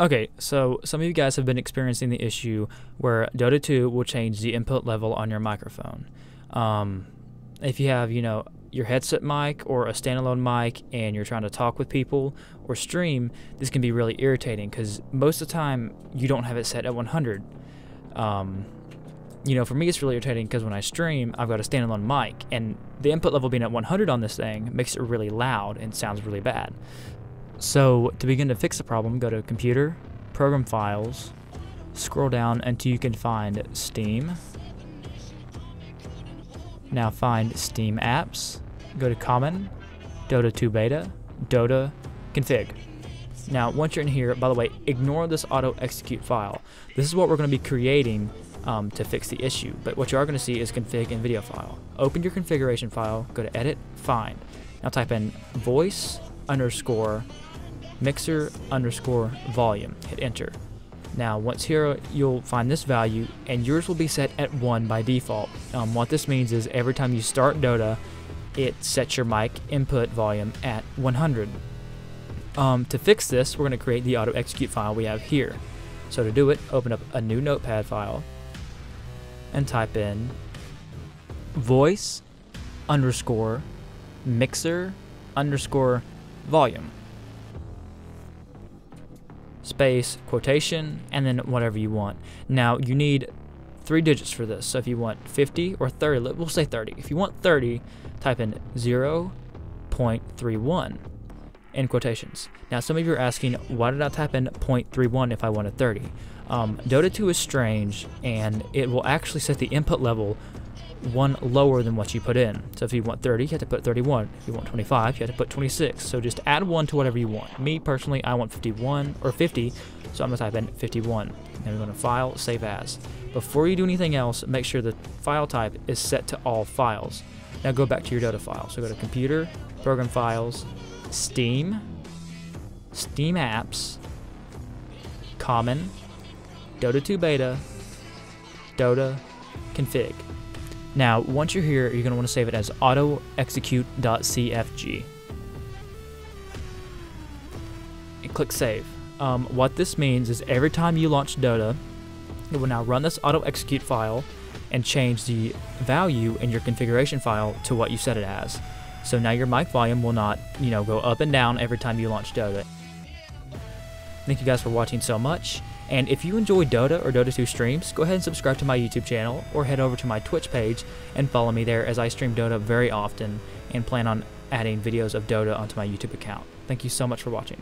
Okay, so some of you guys have been experiencing the issue where Dota 2 will change the input level on your microphone. Um, if you have, you know, your headset mic or a standalone mic and you're trying to talk with people or stream, this can be really irritating because most of the time you don't have it set at 100. Um, you know, for me, it's really irritating because when I stream, I've got a standalone mic, and the input level being at 100 on this thing makes it really loud and sounds really bad. So to begin to fix the problem, go to Computer, Program Files, scroll down until you can find Steam. Now find Steam Apps, go to Common, Dota 2 Beta, Dota, Config. Now once you're in here, by the way, ignore this auto execute file. This is what we're going to be creating um, to fix the issue, but what you are going to see is config and video file. Open your configuration file, go to edit, find. Now type in voice underscore mixer underscore volume. Hit enter. Now, once here, you'll find this value, and yours will be set at 1 by default. Um, what this means is every time you start Dota, it sets your mic input volume at 100. Um, to fix this, we're going to create the auto execute file we have here. So to do it, open up a new notepad file and type in voice underscore mixer underscore volume space, quotation, and then whatever you want. Now, you need three digits for this. So if you want 50 or 30, we'll say 30. If you want 30, type in 0.31 in quotations. Now, some of you are asking, why did I type in 0.31 if I wanted 30? Um, Dota 2 is strange, and it will actually set the input level one lower than what you put in. So if you want 30, you have to put 31. If you want 25, you have to put 26. So just add one to whatever you want. Me personally, I want 51 or 50, so I'm gonna type in 51. Then we're gonna file, save as. Before you do anything else, make sure the file type is set to all files. Now go back to your Dota file. So go to Computer, Program Files, Steam, Steam Apps, Common, Dota 2 Beta, Dota, Config. Now, once you're here, you're going to want to save it as autoexecute.cfg. And click Save. Um, what this means is every time you launch Dota, it will now run this auto execute file and change the value in your configuration file to what you set it as. So now your mic volume will not, you know, go up and down every time you launch Dota. Thank you guys for watching so much. And if you enjoy Dota or Dota 2 streams, go ahead and subscribe to my YouTube channel or head over to my Twitch page and follow me there as I stream Dota very often and plan on adding videos of Dota onto my YouTube account. Thank you so much for watching.